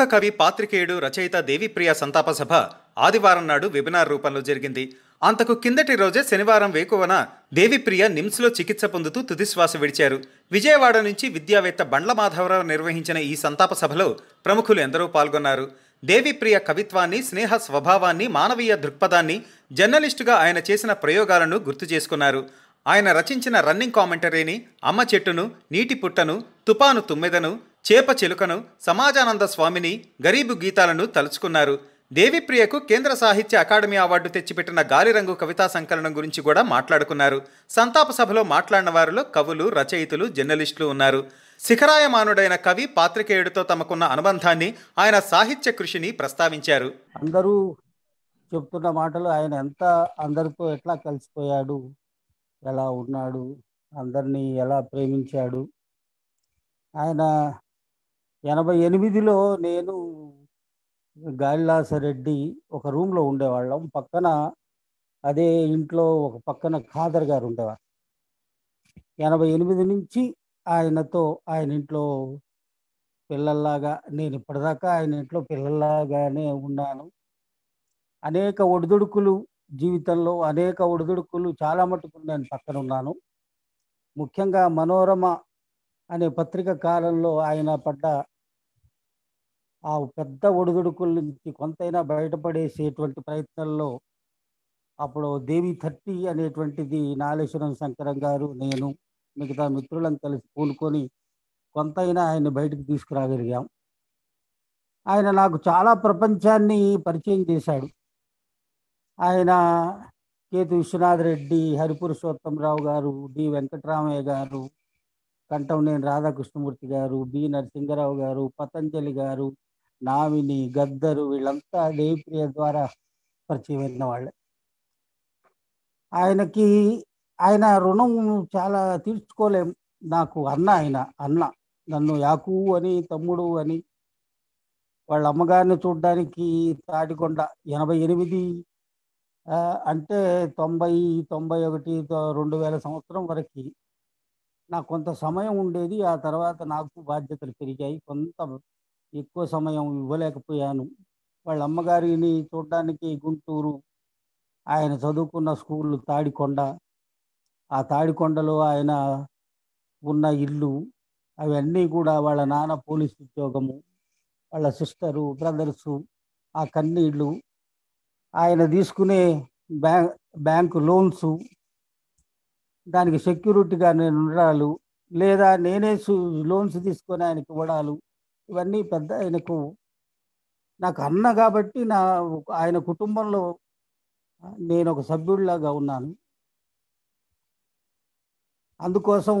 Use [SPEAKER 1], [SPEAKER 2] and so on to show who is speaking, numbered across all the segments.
[SPEAKER 1] ప్రముఖ కవి పాత్రికేయుడు రచయిత దేవిప్రియ సంతాప సభ ఆదివారం నాడు వెబినార్ రూపంలో జరిగింది. అంతకు కిందటి రోజే శనివారం వేకువన దేవిప్రియ నిమ్స్లో చికిత్స పొందుతూ తుదిశ్వాస విడిచారు. విజయవాడ నుంచి విద్యావేత్త బండ్ల మాధవరావు నిర్వహించిన ఈ సంతాప సభలో ప్రముఖులు ఎందరో పాల్గొన్నారు. దేవిప్రియ కవిత్వాన్ని స్నేహ స్వభావాన్ని మానవీయ దృక్పథాన్ని జర్నలిస్టుగా ఆయన చేసిన ప్రయోగాలను గుర్తు చేసుకున్నారు. ఆయన రచించిన రన్నింగ్ కామెంటరీని అమ్మ చెట్టును నీటి పుట్టను తుపాను తుమ్మెదను చేప చిలుకను సమాజానంద స్వామిని గరీబు గీతాలను తలుచుకున్నారు. దేవిప్రియకు కేంద్ర సాహిత్య అకాడమీ అవార్డు తెచ్చిపెట్టిన గాలిరంగు కవితా సంకలనం గురించి కూడా మాట్లాడుకున్నారు. సంతాప సభలో మాట్లాడిన వారిలో కవులు రచయితలు జర్నలిస్టులు ఉన్నారు. శిఖరాయమానుడైన కవి పాత్రికేయుడితో తమకున్న అనుబంధాన్ని ఆయన సాహిత్య కృషిని ప్రస్తావించారు.
[SPEAKER 2] అందరూ చెప్తున్న మాటలు ఆయన ఎంత అందరితో ఎట్లా కలిసిపోయాడు ఎలా ఉన్నాడు అందరినీ ఎలా ప్రేమించాడు ఆయన ఎనభై ఎనిమిదిలో నేను గాలిలాసరెడ్డి ఒక రూమ్లో ఉండేవాళ్ళం. పక్కన అదే ఇంట్లో ఒక పక్కన ఖాదర్ గారు ఉండేవారు. ఎనభై ఎనిమిది నుంచి ఆయనతో ఆయన ఇంట్లో పిల్లల్లాగా నేను ఇప్పటిదాకా ఆయన ఇంట్లో పిల్లల్లాగానే ఉన్నాను. అనేక ఒడిదుడుకులు జీవితంలో అనేక ఒడిదుడుకులు చాలా మటుకు నేను పక్కన ఉన్నాను. ముఖ్యంగా మనోరమ అనే పత్రిక కాలంలో ఆయన పడ్డ ఆ పెద్ద ఒడిదుడుకుల నుంచి కొంతైనా బయటపడేసేటువంటి ప్రయత్నంలో అప్పుడు దేవి థర్టీ అనేటువంటిది నాలేశ్వరం శంకరం గారు నేను మిగతా మిత్రులను కలిసి పూనుకొని కొంతైనా ఆయన బయటకు తీసుకురాగలిగాం. ఆయన నాకు చాలా ప్రపంచాన్ని పరిచయం చేశాడు. ఆయన కేతు విశ్వనాథ్ రెడ్డి హరిపురుషోత్తమరావు గారు డి. వెంకటరామయ్య గారు కంఠంనేని రాధాకృష్ణమూర్తి గారు బి. నరసింగరావు గారు పతంజలి గారు నామిని గద్దరు వీళ్ళంతా దేవిప్రియ ద్వారా పరిచయమైన వాళ్ళే. ఆయనకి ఆయన రుణం చాలా తీర్చుకోలేం. నాకు అన్న ఆయన అన్న. నన్ను యాకు అని తమ్ముడు అని వాళ్ళ అమ్మగారిని చూడడానికి తాటికొండ ఎనభై ఎనిమిది అంటే తొంభై తొంభై ఒకటి రెండు వేల సంవత్సరం వరకు నాకు కొంత సమయం ఉండేది. ఆ తర్వాత నాకు బాధ్యతలు పెరిగాయి. కొంత ఎక్కువ సమయం ఇవ్వలేకపోయాను. వాళ్ళ అమ్మగారిని చూడడానికి గుంటూరు ఆయన చదువుకున్న స్కూల్ తాడికొండ. ఆ తాడికొండలో ఆయన ఉన్న ఇల్లు అవన్నీ కూడా వాళ్ళ నాన్న పోలీస్ ఉద్యోగము వాళ్ళ సిస్టరు బ్రదర్సు ఆ కన్నీళ్ళు. ఆయన తీసుకునే బ్యా బ్యాంకు లోన్స్. దానికి సెక్యూరిటీగా నేను ఉండడాలు లేదా నేనే లోన్స్ తీసుకొని ఆయనకి ఇవ్వడాలు. ఇవన్నీ పెద్ద ఆయనకు నాకు అన్న కాబట్టి నా ఆయన కుటుంబంలో నేను ఒక సభ్యుడిలాగా ఉన్నాను. అందుకోసం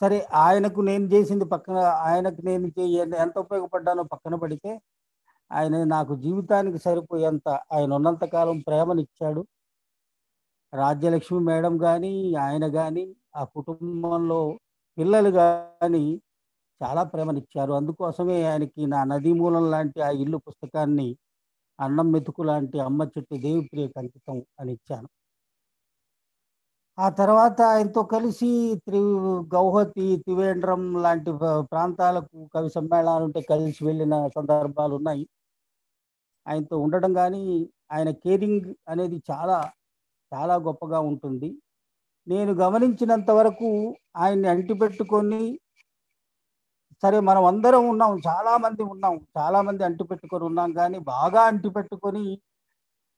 [SPEAKER 2] సరే ఆయనకు నేను చేసింది పక్కన ఆయనకు నేను ఎంత ఉపయోగపడ్డానో పక్కన పడితే ఆయన నాకు జీవితానికి సరిపోయేంత ఆయన ఉన్నంతకాలం ప్రేమనిచ్చాడు. రాజ్యలక్ష్మి మేడం కానీ ఆయన కానీ ఆ కుటుంబంలో పిల్లలు కానీ చాలా ప్రేమనిచ్చారు. అందుకోసమే ఆయనకి నా నదీ మూలం లాంటి ఆ ఇల్లు పుస్తకాన్ని అన్నం మెతుకు లాంటి అమ్మ చెట్టు దేవిప్రియ అంకితం అని ఇచ్చాను. ఆ తర్వాత ఆయనతో కలిసి త్రి గౌహతి త్రివేంద్రం లాంటి ప్రాంతాలకు కవి సమ్మేళనాలు ఉంటే కలిసి వెళ్ళిన సందర్భాలు ఉన్నాయి. ఆయనతో ఉండడం కానీ ఆయన కేరింగ్ అనేది చాలా చాలా గొప్పగా ఉంటుంది. నేను గమనించినంత వరకు ఆయన్ని అంటిపెట్టుకొని సరే మనం అందరం ఉన్నాం చాలా మంది ఉన్నాం చాలా మంది అంటిపెట్టుకొని ఉన్నాం కానీ బాగా అంటిపెట్టుకొని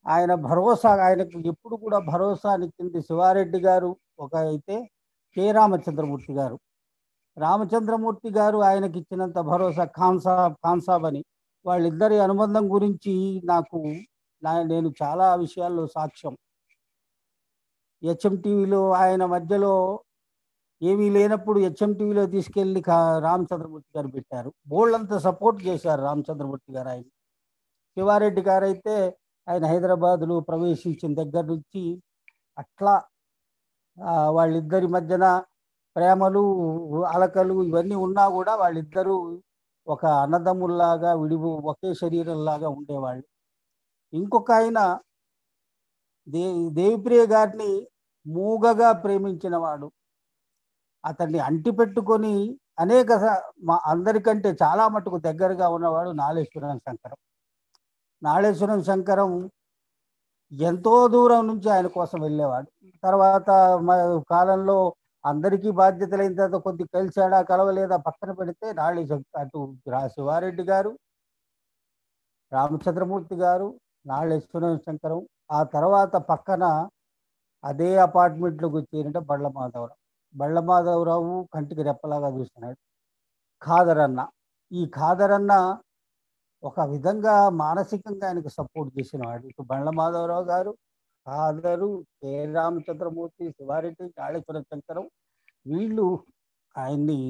[SPEAKER 2] ఆయన భరోసా ఆయనకు ఎప్పుడు కూడా భరోసానిచ్చింది శివారెడ్డి గారు ఒక అయితే కె. రామచంద్రమూర్తి గారు. రామచంద్రమూర్తి గారు ఆయనకి ఇచ్చినంత భరోసా ఖాన్సాబ్ ఖాన్సాబ్ అని. వాళ్ళిద్దరి అనుబంధం గురించి నాకు నేను చాలా విషయాల్లో సాక్ష్యం. హెచ్ఎం టీవీలో ఆయన మధ్యలో ఏమీ లేనప్పుడు హెచ్ఎంటీవీలో తీసుకెళ్ళి తీసుకెళ్ళి రామచంద్రమూర్తి గారు పెట్టారు. బోళ్ళంతా సపోర్ట్ చేశారు రామచంద్రమూర్తి గారు ఆయన. శివారెడ్డి గారు అయితే ఆయన హైదరాబాద్లో ప్రవేశించిన దగ్గర నుంచి అట్లా వాళ్ళిద్దరి మధ్యన ప్రేమలు అలకలు ఇవన్నీ ఉన్నా కూడా వాళ్ళిద్దరూ ఒక అన్నదమ్ముల్లాగా విడివు ఒకే శరీరంలాగా ఉండేవాళ్ళు. ఇంకొక ఆయన దే దేవిప్రియ గారిని మూగగా ప్రేమించినవాడు. అతన్ని అంటిపెట్టుకొని అనేక స- మా అందరికంటే చాలా మటుకు దగ్గరగా ఉన్నవాడు నాళేశ్వరం శంకరం. నాళేశ్వరం శంకరం ఎంతో దూరం నుంచి ఆయన కోసం వెళ్ళేవాడు. తర్వాత కాలంలో అందరికీ బాధ్యతలైన తర్వాత కొద్ది కలిసాడా కలవలేదా పక్కన పెడితే నాళి అటు శివారెడ్డి గారు రామచంద్రమూర్తి గారు నాళేశ్వరం శంకరం. ఆ తర్వాత పక్కన అదే అపార్ట్మెంట్లోకి వచ్చేయంటే బళ్ళ మాధవరావు బళ్ళమాధవరావు కంటికి రెప్పలాగా చూస్తున్నాడు. ఖాదరన్న ఈ ఖాదరన్న ఒక విధంగా మానసికంగా ఆయనకు సపోర్ట్ చేసినవాడు. ఇటు బండ్ల మాధవరావు గారు ఖాదరు కే. రామచంద్రమూర్తి శివారెడ్డి కాళేశ్వర శంకరం వీళ్ళు ఆయన్ని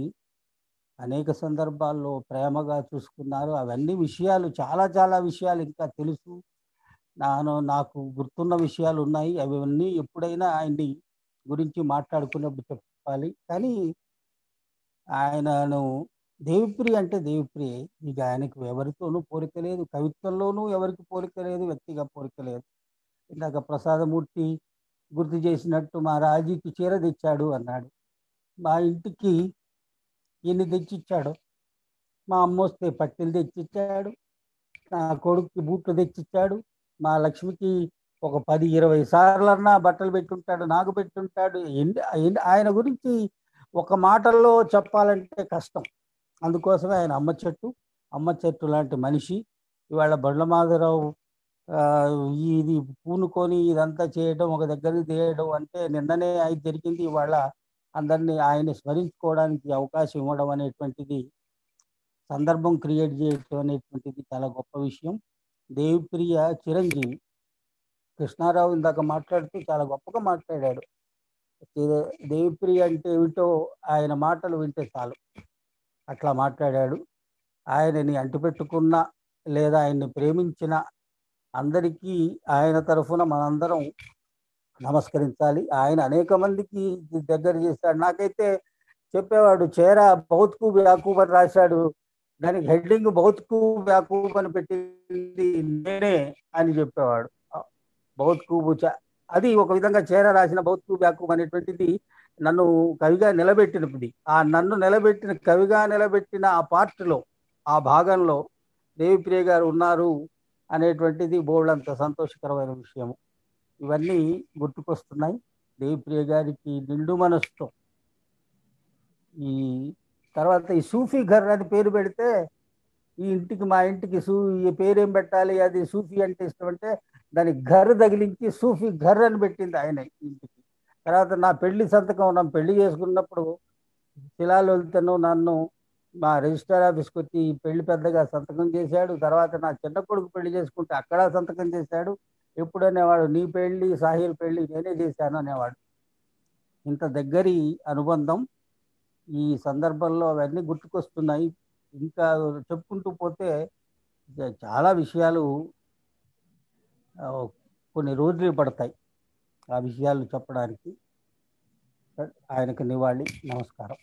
[SPEAKER 2] అనేక సందర్భాల్లో ప్రేమగా చూసుకున్నారు. అవన్నీ విషయాలు చాలా చాలా విషయాలు ఇంకా తెలుసు. నాను నాకు గుర్తున్న విషయాలు ఉన్నాయి. అవన్నీ ఎప్పుడైనా ఆయన్ని గురించి మాట్లాడుకున్నప్పుడు చెప్పాలి. కానీ ఆయనను దేవిప్రియ అంటే దేవిప్రియ. ఇక ఆయనకు ఎవరితోనూ పోలిక లేదు. కవిత్వంలోనూ ఎవరికి పోలిక లేదు. వ్యక్తిగా పోలిక లేదు. ఇందాక ప్రసాదమూర్తి గుర్తు చేసినట్టు మా రాజీకి చీర తెచ్చాడు అన్నాడు. మా ఇంటికి ఎన్ని తెచ్చిచ్చాడు. మా అమ్మ వస్తే పట్టీలు తెచ్చిచ్చాడు. నా కొడుక్కి బూట్లు తెచ్చిచ్చాడు. మా లక్ష్మికి ఒక పది ఇరవై సార్లన్నా బట్టలు పెట్టుంటాడు నాకు పెట్టుంటాడు. ఆయన గురించి ఒక మాటల్లో చెప్పాలంటే కష్టం. అందుకోసమే ఆయన అమ్మ చెట్టు అమ్మ చెట్టు లాంటి మనిషి. ఇవాళ బండ్ల మాధవరావు ఆ, ఇది పూనుకొని ఇదంతా చేయడం ఒక దగ్గరికి తీయడం అంటే నిన్ననే అది జరిగింది. ఇవాళ అందరినీ ఆయన స్మరించుకోవడానికి అవకాశం ఇవ్వడం అనేటువంటిది సందర్భం క్రియేట్ చేయడం అనేటువంటిది చాలా గొప్ప విషయం. దేవిప్రియ చిరంజీవి కృష్ణారావు ఇందాక మాట్లాడుతూ చాలా గొప్పగా మాట్లాడాడు. దేవిప్రి దేవిప్రియ అంటే ఏమిటో ఆయన మాటలు వింటే చాలు. అట్లా మాట్లాడాడు. ఆయనని అంటిపెట్టుకున్న లేదా ఆయన్ని ప్రేమించిన అందరికీ ఆయన తరఫున మనందరం నమస్కరించాలి. ఆయన అనేక మందికి దగ్గర చేశాడు. నాకైతే చెప్పేవాడు చేర బౌత్కు వ్యాకూబ్ అని రాశాడు. దానికి హెడ్డింగ్ బౌత్కు వ్యాకూబ్ అని పెట్టింది నేనే అని చెప్పేవాడు. బౌత్కూబు అది ఒక విధంగా చేర రాసిన బౌత్కు అనేటువంటిది నన్ను కవిగా నిలబెట్టినది ఆ నన్ను నిలబెట్టిన కవిగా నిలబెట్టిన ఆ పార్ట్లో ఆ భాగంలో దేవిప్రియ గారు ఉన్నారు అనేటువంటిది బోల్డంత సంతోషకరమైన విషయం ఇవన్నీ గుర్తుకొస్తున్నాయి. దేవిప్రియ గారికి నిండు మనస్తో. ఈ తర్వాత ఈ సూఫీ ఘర్ అని పేరు పెడితే ఈ ఇంటికి మా ఇంటికి సూ ఈ పేరేం పెట్టాలి? అది సూఫీ అంటే ఇష్టం అంటే దానికి ఘర్ తగిలించి సూఫీ ఘర్ అని పెట్టింది ఆయన ఇంటికి. తర్వాత నా పెళ్ళి సంతకం నా పెళ్ళి చేసుకున్నప్పుడు శిలాలలితను నన్ను మా రిజిస్టర్ ఆఫీస్కి వచ్చి పెళ్ళి పెద్దగా సంతకం చేశాడు. తర్వాత నా చిన్న కొడుకు పెళ్ళి చేసుకుంటే అక్కడ సంతకం చేశాడు. ఎప్పుడు అనేవాడు నీ పెళ్ళి సాహిల్ పెళ్ళి నేనే చేశాను అనేవాడు. ఇంత దగ్గరి అనుబంధం ఈ సందర్భంలో అవన్నీ గుర్తుకొస్తున్నాయి. ఇంకా చెప్పుకుంటూ పోతే చాలా విషయాలు కొన్ని రోజులు పడతాయి ఆ విషయాలు చెప్పడానికి. ఆయనకు నివాళి నమస్కారం.